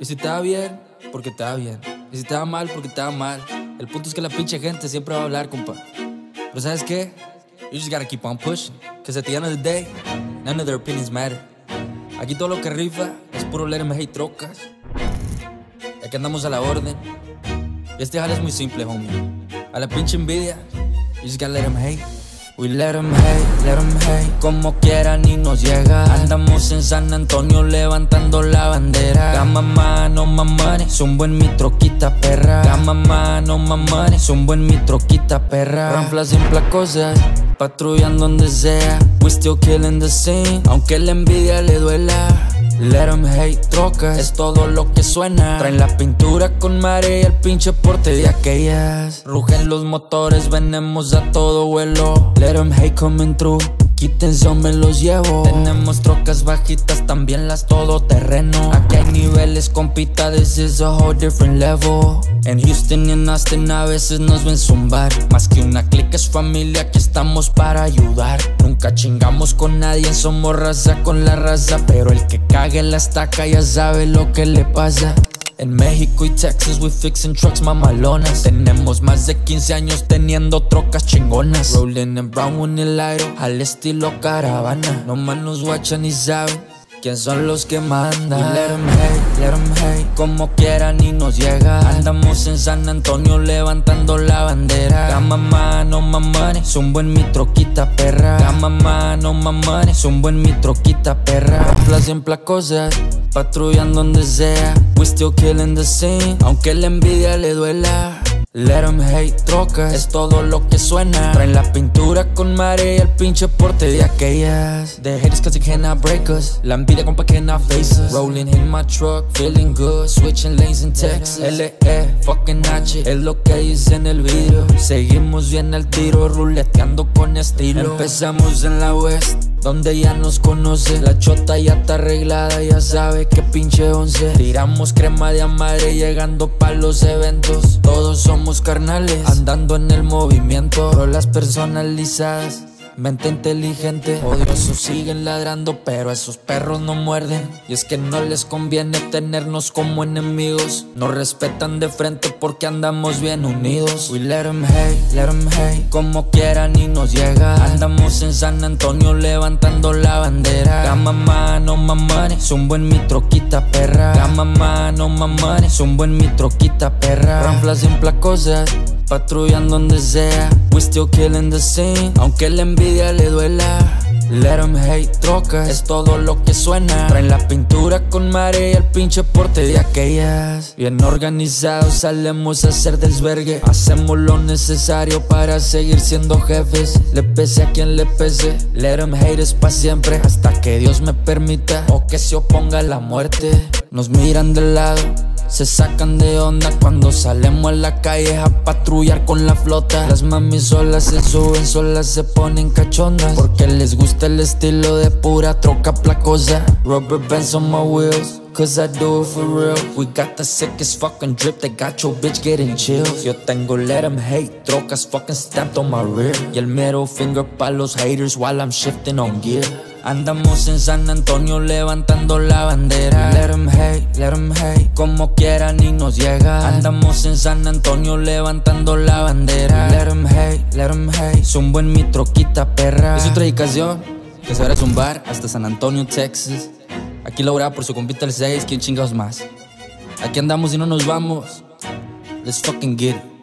Y si va bien, porque va bien. Y si va mal, porque va mal. El punto es que la pinche gente siempre va a hablar, compa. Pero ¿sabes qué? You just gotta keep on pushing. Cause at the end of the day, none of their opinions matter. Aquí todo lo que rifa es puro em hate trocas. Y aquí andamos a la orden. Y este jale es muy simple, homie. A la pinche envidia, you just gotta let em hate. We let em hate, let em hate, como quieran y nos llega. Andamos en San Antonio levantando la bandera. Gama mano, es un buen mi troquita perra. Gama mano, es un buen mi troquita perra. Ranflas en placosas, patrullando donde sea. We still killing the scene, aunque la envidia le duela. Let em hate trocas, es todo lo que suena. Traen la pintura con marea, el pinche porte de aquellas. Rugen los motores, venemos a todo vuelo. Let em hate coming through. Quítense o me los llevo. Tenemos trocas bajitas, también las todoterreno. Aquí hay niveles, compita, this is a whole different level. En Houston y en Austin a veces nos ven zumbar. Más que una clica es familia, aquí estamos para ayudar. Nunca chingamos con nadie, somos raza con la raza Pero el que cague la estaca ya sabe lo que le pasa en México y Texas we fixing trucks mamalonas. Tenemos más de 15 años teniendo trocas chingonas. Rolling en brown en el aire al estilo caravana. No más nos guachan y saben ¿Quién son los que mandan? We let em hate, let em hate. Como quieran y nos llega. Andamos en San Antonio levantando la bandera. Gama mano, es un buen mi troquita perra. Gama mano, es un buen mi troquita perra. Plaza en placosas Patrullan donde sea We still killing the scene Aunque la envidia le duela Let em hate trocas, es todo lo que suena. Traen la pintura con marea, el pinche porte de aquellas. The haters cause they cannot break us. La envidia compa cannot face us. Rolling in my truck, feeling good, switching lanes in Texas. LE, fucking H, es lo que dice en el video. Seguimos bien al tiro, ruleteando con estilo. Empezamos en la West donde ya nos conoce La chota ya está arreglada, ya sabe que pinche once. Tiramos crema de amadre llegando pa' los eventos. Todos somos carnales, andando en el movimiento. Rolas personalizadas Mente inteligente, odiosos siguen ladrando, pero esos perros no muerden. Y es que no les conviene tenernos como enemigos. Nos respetan de frente porque andamos bien unidos. We let em hate, let em hate, como quieran y nos llega. Andamos en San Antonio levantando la bandera. Gama mano, es un buen mi troquita perra. Gama mano, es un buen mi troquita perra. Ranflas en placosas Patrullan donde sea, we still killing the scene Aunque la envidia le duela. Let em hate trocas, es todo lo que suena. Traen la pintura con marea, el pinche porte de aquellas. Bien organizados, salemos a hacer desvergue. Hacemos lo necesario para seguir siendo jefes. Le pese a quien le pese, let em hate es pa' siempre. Hasta que Dios me permita o que se oponga a la muerte. Nos miran de lado se sacan de onda cuando salemos a la calle a patrullar con la flota. Las mamis solas se suben, solas se ponen cachondas Porque les gusta el estilo de pura troca placosa. Rubber bands on my wheels Cause I do it for real. We got the sickest fucking drip That got your bitch getting chills. Yo tengo let them hate Trocas fucking stamped on my rear. Y el middle finger pa' los haters While I'm shifting on gear Andamos en San Antonio levantando la bandera. Let em hate, let em hate Como quieran y nos llega. Andamos en San Antonio levantando la bandera. Let em hate, let em hate Zumbo en mi troquita perra. Es otra dedicación que se va a zumbar hasta San Antonio, Texas. Aquí logrado por su compita el 6, ¿quién chingados más? Aquí andamos y no nos vamos. Let's fucking get it